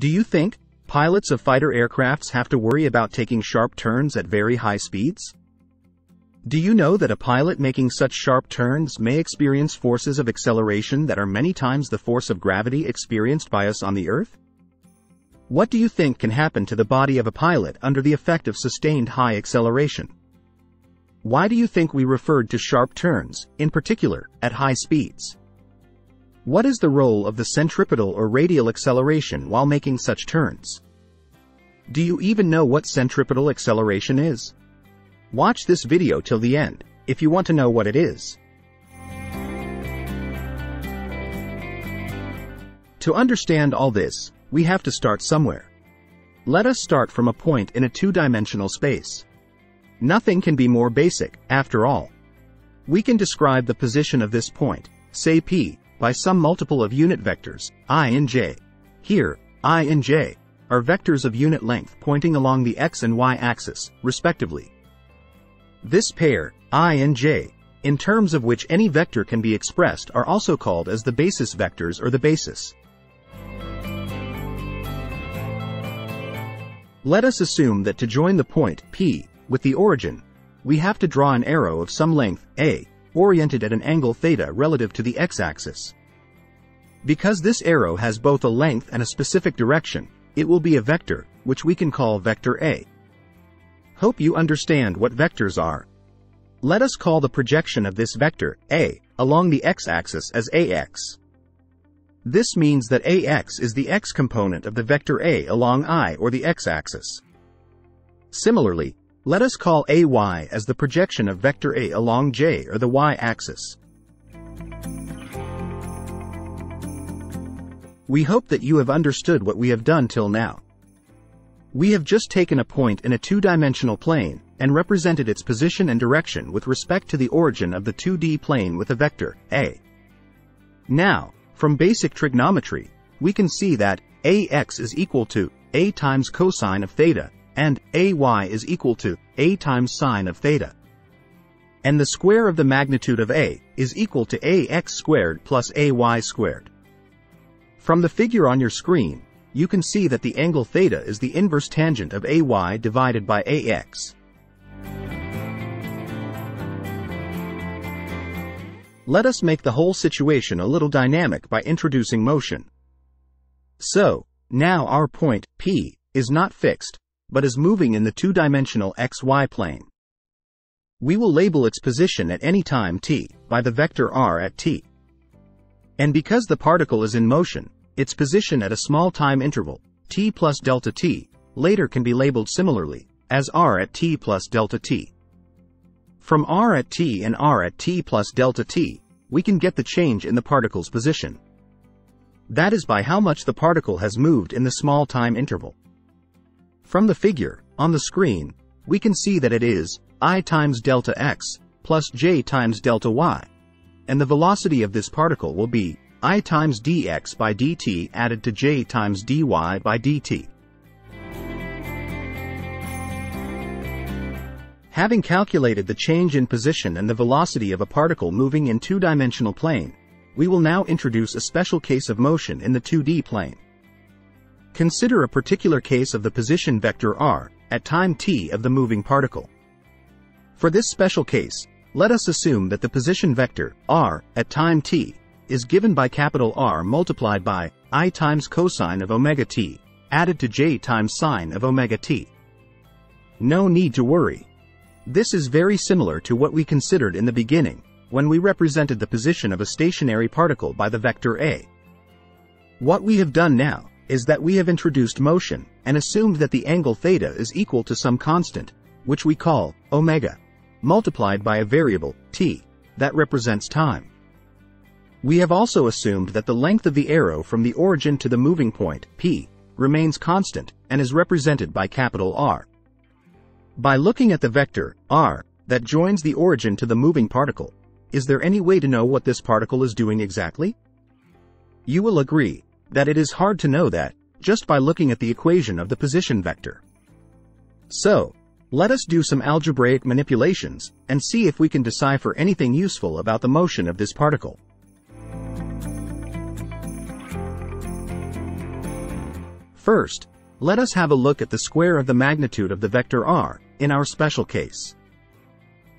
Do you think pilots of fighter aircrafts have to worry about taking sharp turns at very high speeds? Do you know that a pilot making such sharp turns may experience forces of acceleration that are many times the force of gravity experienced by us on the Earth? What do you think can happen to the body of a pilot under the effect of sustained high acceleration? Why do you think we referred to sharp turns, in particular, at high speeds? What is the role of the centripetal or radial acceleration while making such turns? Do you even know what centripetal acceleration is? Watch this video till the end, if you want to know what it is. To understand all this, we have to start somewhere. Let us start from a point in a two-dimensional space. Nothing can be more basic, after all. We can describe the position of this point, say P, by some multiple of unit vectors, i and j. Here, i and j are vectors of unit length pointing along the x and y axis, respectively. This pair, i and j, in terms of which any vector can be expressed are also called as the basis vectors or the basis. Let us assume that to join the point, P, with the origin, we have to draw an arrow of some length, a, oriented at an angle theta relative to the x-axis. Because this arrow has both a length and a specific direction, it will be a vector, which we can call vector A. Hope you understand what vectors are. Let us call the projection of this vector, A, along the x-axis as AX. This means that AX is the x component of the vector A along I or the x-axis. Similarly, let us call AY as the projection of vector A along J or the y-axis. We hope that you have understood what we have done till now. We have just taken a point in a two-dimensional plane and represented its position and direction with respect to the origin of the 2D plane with a vector, A. Now, from basic trigonometry, we can see that AX is equal to A times cosine of theta, and AY is equal to A times sine of theta. And the square of the magnitude of A is equal to AX squared plus AY squared. From the figure on your screen, you can see that the angle theta is the inverse tangent of AY divided by AX. Let us make the whole situation a little dynamic by introducing motion. So, now our point, P, is not fixed, but is moving in the two-dimensional xy plane. We will label its position at any time t, by the vector r at t. And because the particle is in motion, its position at a small time interval, t plus delta t, later can be labeled similarly, as r at t plus delta t. From r at t and r at t plus delta t, we can get the change in the particle's position. That is by how much the particle has moved in the small time interval. From the figure, on the screen, we can see that it is i times delta x plus j times delta y. And the velocity of this particle will be i times dx by dt added to j times dy by dt. Having calculated the change in position and the velocity of a particle moving in two-dimensional plane, we will now introduce a special case of motion in the 2D plane. Consider a particular case of the position vector r, at time t of the moving particle. For this special case, let us assume that the position vector, r, at time t, is given by capital R multiplied by i times cosine of omega t, added to j times sine of omega t. No need to worry. This is very similar to what we considered in the beginning, when we represented the position of a stationary particle by the vector a. What we have done now, is that we have introduced motion, and assumed that the angle theta is equal to some constant, which we call omega, multiplied by a variable, t, that represents time. We have also assumed that the length of the arrow from the origin to the moving point, p, remains constant, and is represented by capital R. By looking at the vector, r, that joins the origin to the moving particle, is there any way to know what this particle is doing exactly? You will agree that it is hard to know that, just by looking at the equation of the position vector. So, let us do some algebraic manipulations, and see if we can decipher anything useful about the motion of this particle. First, let us have a look at the square of the magnitude of the vector r, in our special case.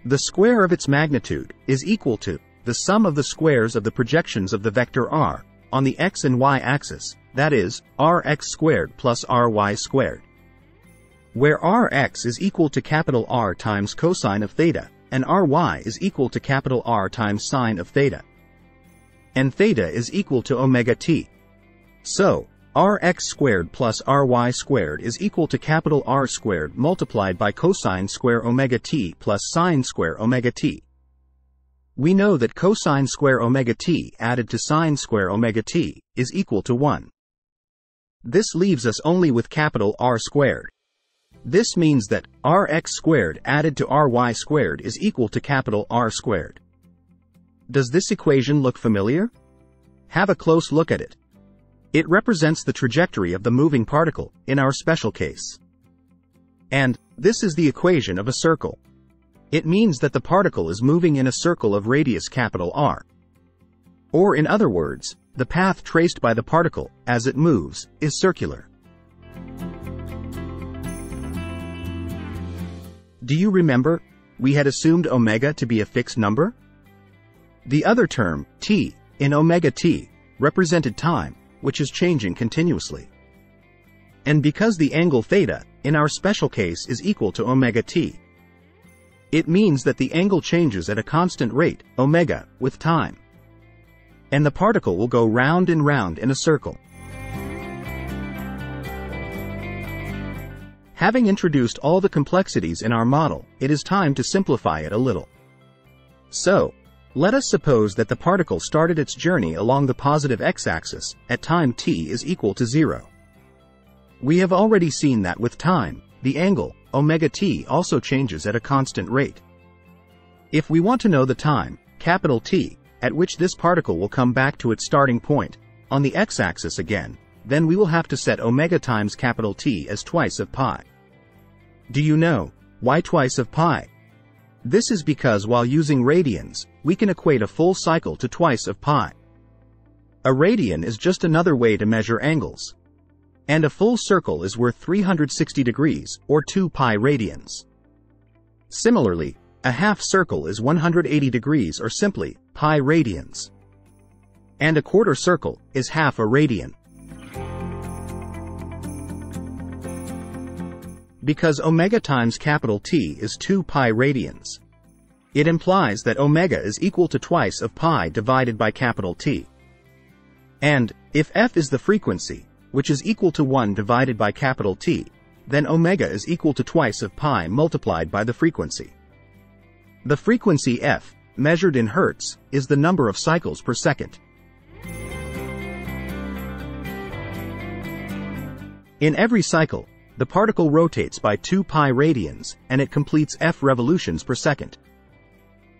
The square of its magnitude is equal to the sum of the squares of the projections of the vector r on the x and y axis, that is, rx squared plus ry squared. Where rx is equal to capital R times cosine of theta, and ry is equal to capital R times sine of theta. And theta is equal to omega t. So, rx squared plus ry squared is equal to capital R squared multiplied by cosine square omega t plus sine square omega t. We know that cosine square omega t added to sine square omega t is equal to 1. This leaves us only with capital R squared. This means that rx squared added to ry squared is equal to capital R squared. Does this equation look familiar? Have a close look at it. It represents the trajectory of the moving particle, in our special case. And, this is the equation of a circle. It means that the particle is moving in a circle of radius capital R. Or in other words, the path traced by the particle, as it moves, is circular. Do you remember? We had assumed omega to be a fixed number? The other term, t, in omega t, represented time, which is changing continuously. And because the angle theta, in our special case is equal to omega t, it means that the angle changes at a constant rate, omega, with time. And the particle will go round and round in a circle. Having introduced all the complexities in our model, it is time to simplify it a little. So, let us suppose that the particle started its journey along the positive x-axis at time t is equal to 0. We have already seen that with time, the angle, omega t also changes at a constant rate. If we want to know the time, capital T, at which this particle will come back to its starting point, on the x-axis again, then we will have to set omega times capital T as twice of pi. Do you know, why twice of pi? This is because while using radians, we can equate a full cycle to twice of pi. A radian is just another way to measure angles. And a full circle is worth 360 degrees, or 2 pi radians. Similarly, a half circle is 180 degrees or simply, pi radians. And a quarter circle is half a radian. because omega times capital T is 2 pi radians. It implies that omega is equal to twice of pi divided by capital T. And, if f is the frequency, which is equal to 1 divided by capital T, then omega is equal to twice of pi multiplied by the frequency. The frequency f, measured in hertz, is the number of cycles per second. In every cycle, the particle rotates by 2 pi radians, and it completes f revolutions per second.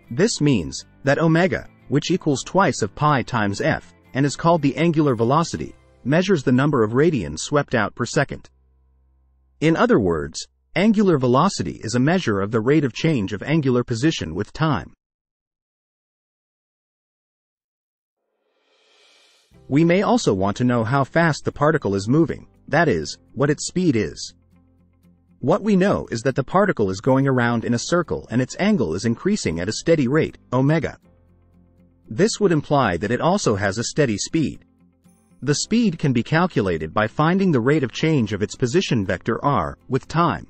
This means that omega, which equals twice of pi times f, and is called the angular velocity, measures the number of radians swept out per second. In other words, angular velocity is a measure of the rate of change of angular position with time. We may also want to know how fast the particle is moving, that is, what its speed is. What we know is that the particle is going around in a circle and its angle is increasing at a steady rate, omega. This would imply that it also has a steady speed. The speed can be calculated by finding the rate of change of its position vector r with time.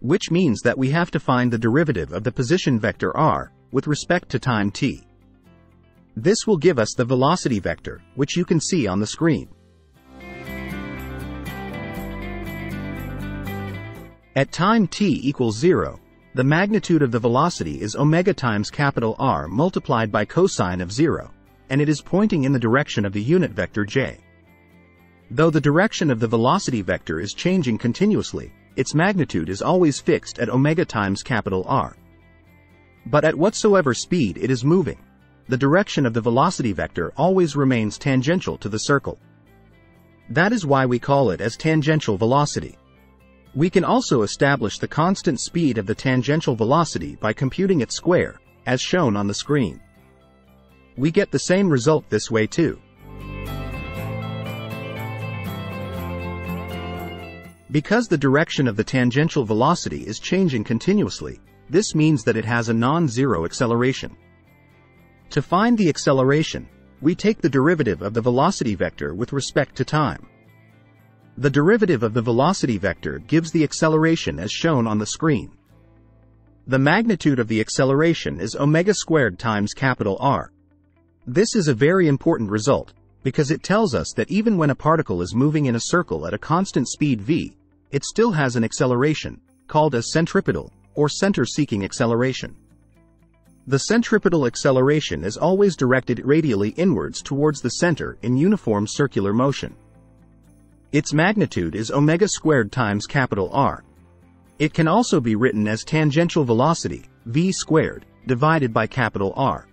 Which means that we have to find the derivative of the position vector r with respect to time t. This will give us the velocity vector, which you can see on the screen. At time t equals 0, the magnitude of the velocity is omega times capital R multiplied by cosine of 0, and it is pointing in the direction of the unit vector j. Though the direction of the velocity vector is changing continuously, its magnitude is always fixed at omega times capital R. But at whatsoever speed it is moving, the direction of the velocity vector always remains tangential to the circle. That is why we call it as tangential velocity. We can also establish the constant speed of the tangential velocity by computing its square, as shown on the screen. We get the same result this way too. Because the direction of the tangential velocity is changing continuously, this means that it has a non-zero acceleration. To find the acceleration, we take the derivative of the velocity vector with respect to time. The derivative of the velocity vector gives the acceleration as shown on the screen. The magnitude of the acceleration is omega squared times capital R. This is a very important result, because it tells us that even when a particle is moving in a circle at a constant speed v, it still has an acceleration, called a centripetal, or center-seeking acceleration. The centripetal acceleration is always directed radially inwards towards the center in uniform circular motion. Its magnitude is omega squared times capital R. It can also be written as tangential velocity, v squared, divided by capital R.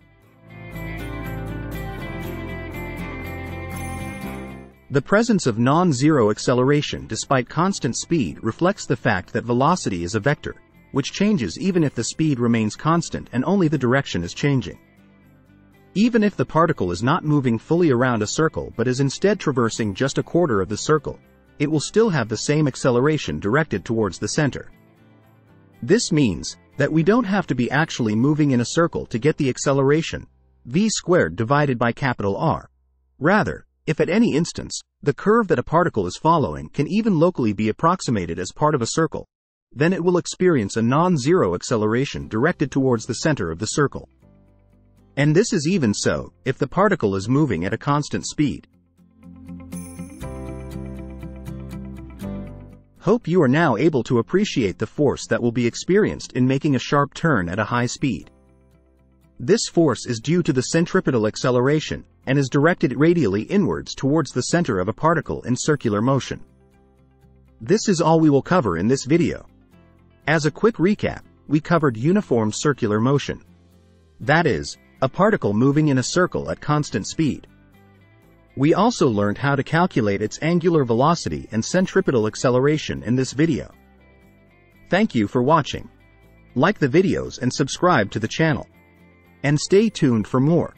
The presence of non-zero acceleration despite constant speed reflects the fact that velocity is a vector, which changes even if the speed remains constant and only the direction is changing. Even if the particle is not moving fully around a circle but is instead traversing just a quarter of the circle, it will still have the same acceleration directed towards the center. This means that we don't have to be actually moving in a circle to get the acceleration, v squared divided by capital R. Rather, if at any instance, the curve that a particle is following can even locally be approximated as part of a circle, then it will experience a non-zero acceleration directed towards the center of the circle. And this is even so if the particle is moving at a constant speed. Hope you are now able to appreciate the force that will be experienced in making a sharp turn at a high speed. This force is due to the centripetal acceleration and is directed radially inwards towards the center of a particle in circular motion. This is all we will cover in this video. As a quick recap, we covered uniform circular motion. That is, a particle moving in a circle at constant speed. We also learned how to calculate its angular velocity and centripetal acceleration in this video. Thank you for watching. Like the videos and subscribe to the channel. And stay tuned for more.